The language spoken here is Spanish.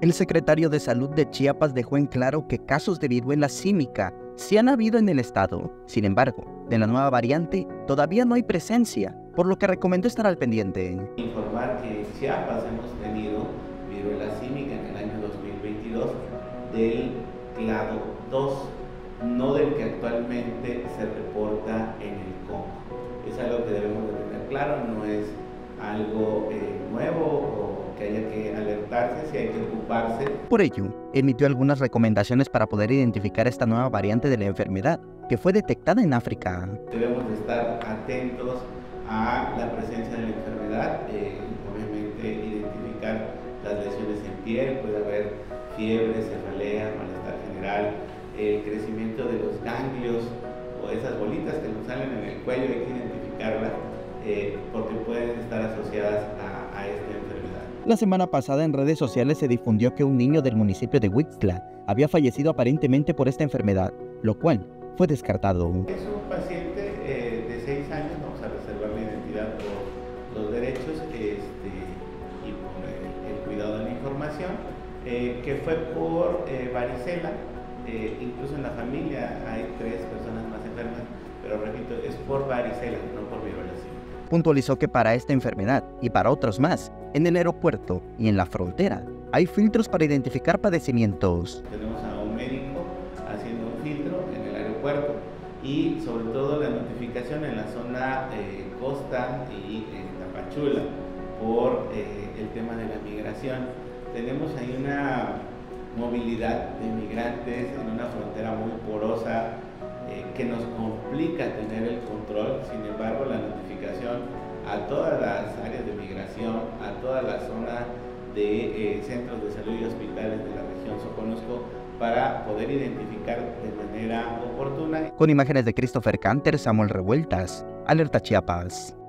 El secretario de Salud de Chiapas dejó en claro que casos de viruela símica sí han habido en el estado. Sin embargo, de la nueva variante todavía no hay presencia, por lo que recomendó estar al pendiente. Informar que en Chiapas hemos tenido viruela símica en el año 2022 del clado 2, no del que actualmente se reporta en el Congo. Es algo que debemos de tener claro, no es algo eh, nuevo o que haya que alertarse, si hay que ocuparse. Por ello, emitió algunas recomendaciones para poder identificar esta nueva variante de la enfermedad que fue detectada en África. Debemos de estar atentos a la presencia de la enfermedad, eh, obviamente identificar las lesiones en piel, puede haber fiebre, cefalea, malestar general, el crecimiento de los ganglios o esas bolitas que nos salen en el cuello, hay que identificarlas eh, porque pueden estar asociadas a, a, esta enfermedad. La semana pasada en redes sociales se difundió que un niño del municipio de Huixtla había fallecido aparentemente por esta enfermedad, lo cual fue descartado. Es un paciente eh, de 6 años, vamos a reservar la identidad por los derechos este, y por el, cuidado de la información, eh, que fue por eh, varicela, incluso en la familia hay tres personas más enfermas, pero repito, es por varicela, no por viruela puntualizó que para esta enfermedad y para otros más, en el aeropuerto y en la frontera, hay filtros para identificar padecimientos. Tenemos a un médico haciendo un filtro en el aeropuerto y sobre todo la notificación en la zona eh, costa y en Tapachula por eh, el tema de la migración. Tenemos ahí una movilidad de migrantes en una frontera muy porosa eh, que nos complica tener el control, sin embargo la notificación a todas las áreas de migración, a toda la zona de eh, centros de salud y hospitales de la región Soconusco para poder identificar de manera oportuna. Con imágenes de Christopher Canter, Samuel Revueltas, Alerta Chiapas.